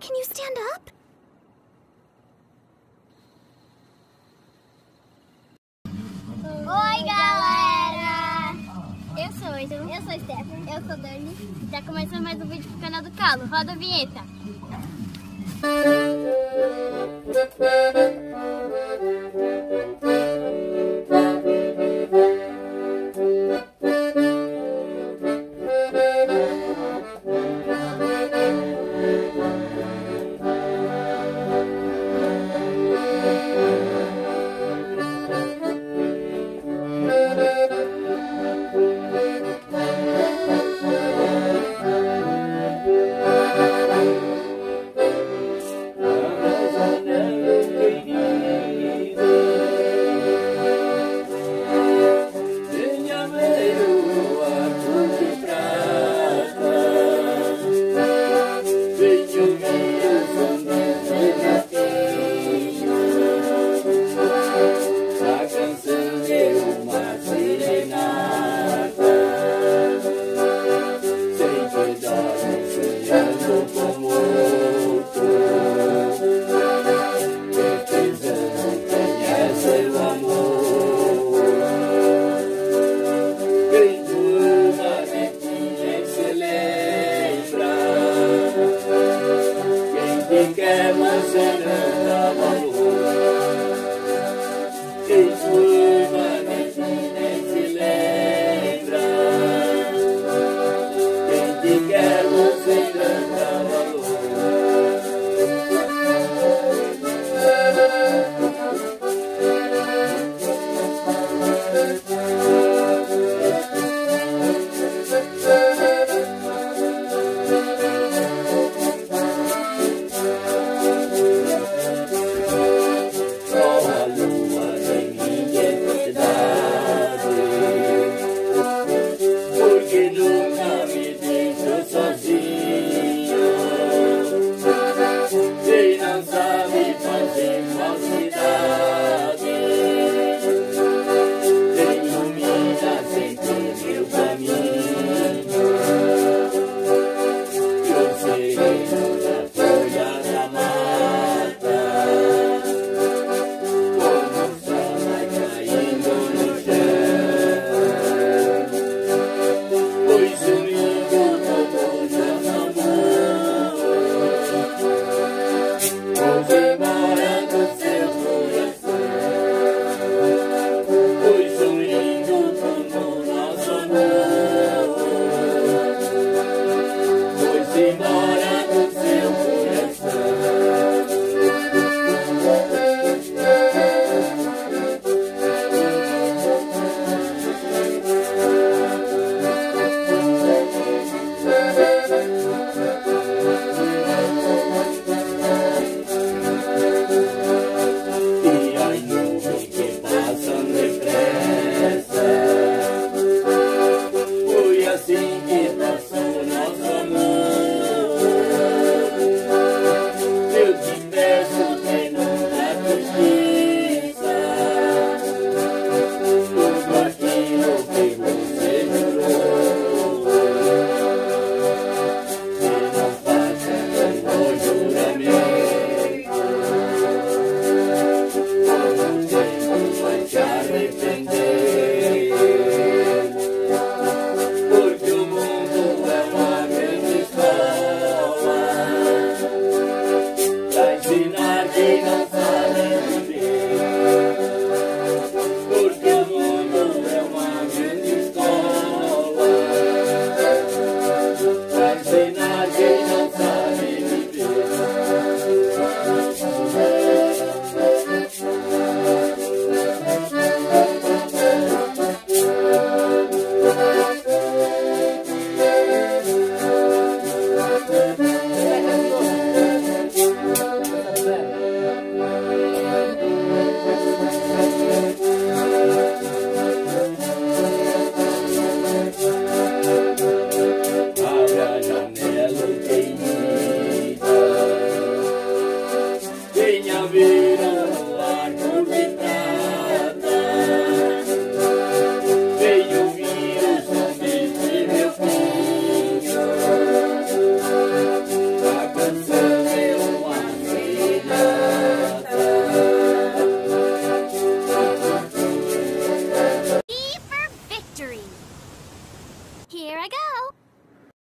Can you stand up? Oi, galera! Eu sou o Ethan, Eu sou a Stephanie, Eu sou a Dani. Já começando mais um vídeo pro canal do Calo. Roda a vinheta.